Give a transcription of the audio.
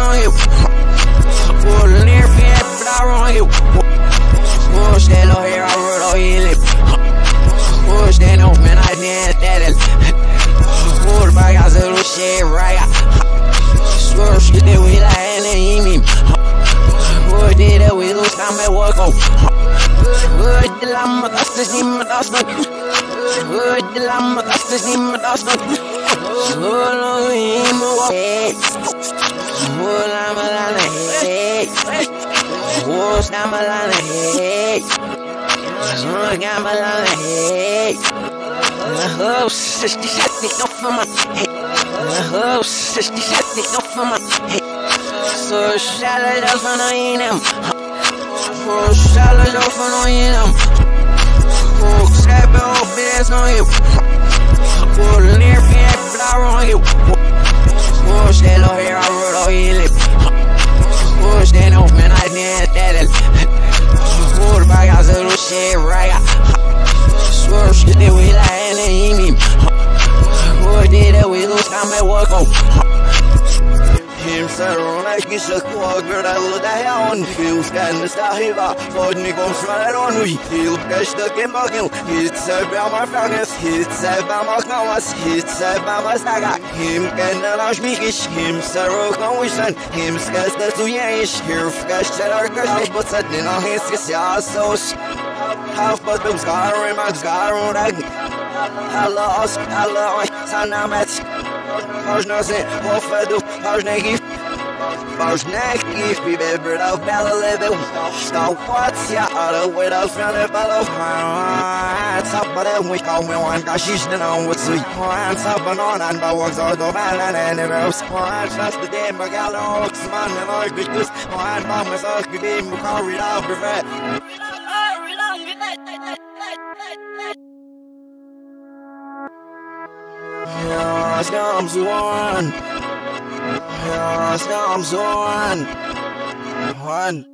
on. Pull a near pin, but I run here. Push that low here, I roll all here. Push that no man, I didn't that it. Pull back, I said, oh shit, right. Swear shit, that we like hell in me. Push that, that we lose time at work on. Push that, I'm a dust, this a dust, I'm a dust, a dust, on him, Wola malana hey Wola malana hey My host, uh-huh. uh-huh. 67 nicht noch für mein hey My host, uh-huh. 67 nicht noch für mein hey So shallow, das man noch in ihm Oh, shallow, das man noch in ihm Oh, step up, bitch, on you need that Pull back, I said, shit, right? Swerve, shit, that we lying in him Push that, we lose time at work on Himself like så kvager eller det er on Fil skande stahiva For ni kom svar on vi kembagil Hit sa bama fangas Hit sa bama kawas Hit sa bama saga Him kanda lash mikish Him sa rokan wishan Him skasta tu yesh Hirf kashta arkash But sa dina hiskis ya sos Half but them scar in my scar on Hello, hello, sanamet ich Można ich wybrać bela level Stawacja, ale without friendly fellow Top of them we call me one Kashish the known what's sweet Top and on and by works all the man and any rose Trust the day my gal hooks man and all good good One mom is all good be me call read out prevent Ja, skam one. Ja, skam one. One.